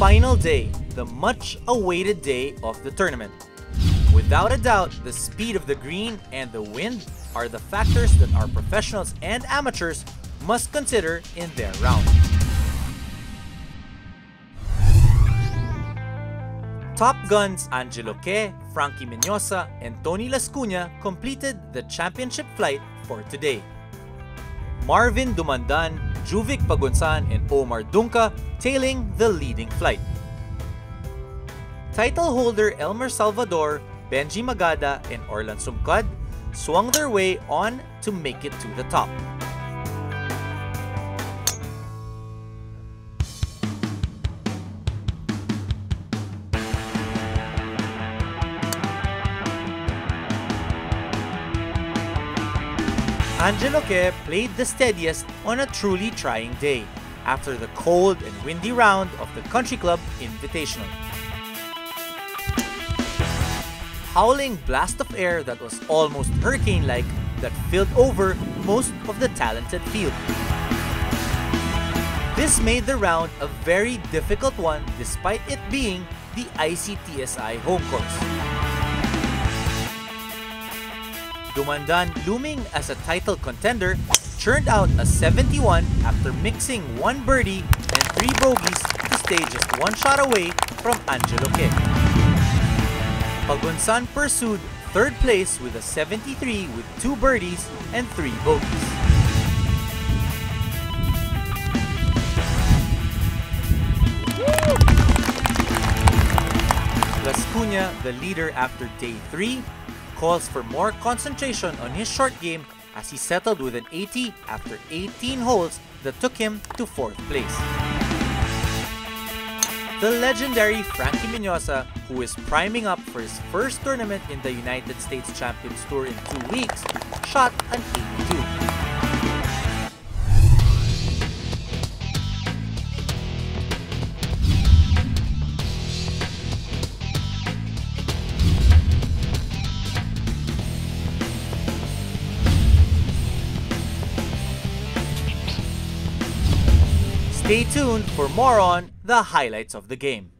final day, the much awaited day of the tournament. Without a doubt, the speed of the green and the wind are the factors that our professionals and amateurs must consider in their round. Top guns Angelo Que, Frankie Minoza, and Tony Lascuna completed the championship flight for today. Marvin Dumandan, Juvik Pagunsan, and Omar Dunca tailing the leading flight. Title holder Elmer Salvador, Benji Magada, and Orlan Sumkad swung their way on to make it to the top. Angelo Que played the steadiest on a truly trying day after the cold and windy round of the Country Club Invitational. Howling blast of air that was almost hurricane-like that filled over most of the talented field. This made the round a very difficult one despite it being the ICTSI home course. Dumandan looming as a title contender churned out a 71 after mixing one birdie and three bogeys to stay just one shot away from Angelo Que. Pagunsan pursued third place with a 73 with two birdies and three bogeys. Lascuna, the leader after day 3, calls for more concentration on his short game as he settled with an 80 after 18 holes that took him to 4th place. The legendary Frankie Minoza, who is priming up for his first tournament in the United States Champions Tour in two weeks, shot an 82. Stay tuned for more on the highlights of the game.